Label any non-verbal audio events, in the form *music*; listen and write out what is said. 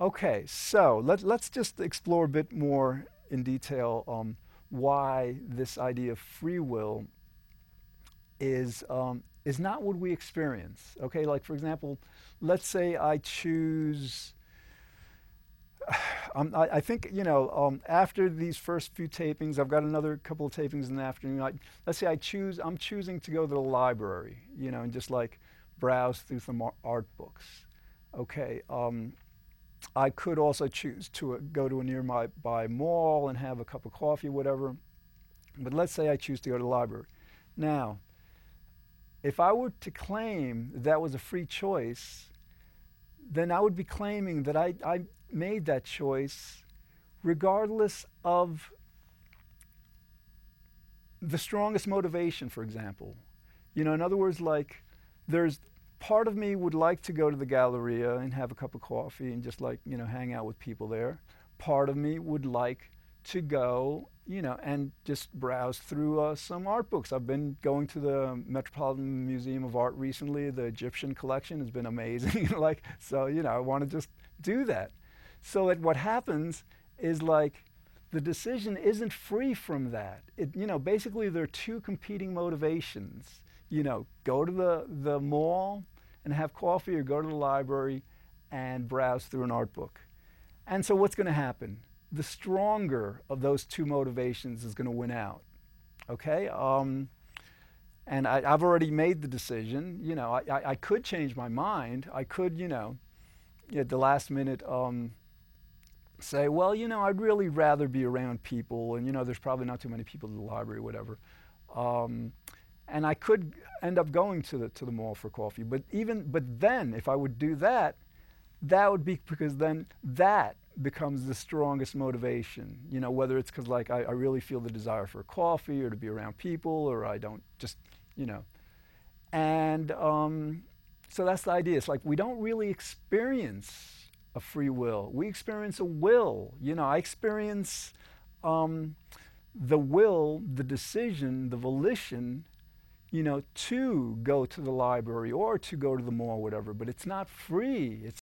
Okay, so let, let's just explore a bit more in detail um, why this idea of free will is, um, is not what we experience. Okay, like for example, let's say I choose. *sighs* Um, I, I, think you know. Um, after these first few tapings, I've got another couple of tapings in the afternoon. I, let's say I choose. I'm choosing to go to the library, you know, and just like browse through some art books. Okay. Um, I could also choose to uh, go to a nearby mall and have a cup of coffee, or whatever. But let's say I choose to go to the library. Now, if I were to claim that was a free choice, then I would be claiming that I, I made that choice regardless of the strongest motivation, for example. You know, in other words, like there's part of me would like to go to the Galleria and have a cup of coffee and just like, you know, hang out with people there. Part of me would like to go, you know, and just browse through uh, some art books. I've been going to the Metropolitan Museum of Art recently. The Egyptian collection has been amazing. *laughs* like, so, you know, I want to just do that. So that what happens is like the decision isn't free from that. It, you know, basically there are two competing motivations. You know, go to the, the mall and have coffee or go to the library and browse through an art book. And so what's going to happen? The stronger of those two motivations is going to win out. Okay? Um, and I, have already made the decision. You know, I, I, I, could change my mind. I could, you know, at the last minute um, say, well, you know, I'd really rather be around people, and you know, there's probably not too many people in the library, whatever. Um, and I could end up going to the to the mall for coffee. But even but then, if I would do that, that would be because then that becomes the strongest motivation. You know, whether it's because like I, I really feel the desire for coffee or to be around people, or I don't just, you know, and um, so that's the idea. It's like we don't really experience a free will. We experience a will. You know, I experience um, the will, the decision, the volition you know, to go to the library or to go to the mall, whatever, but it's not free. It's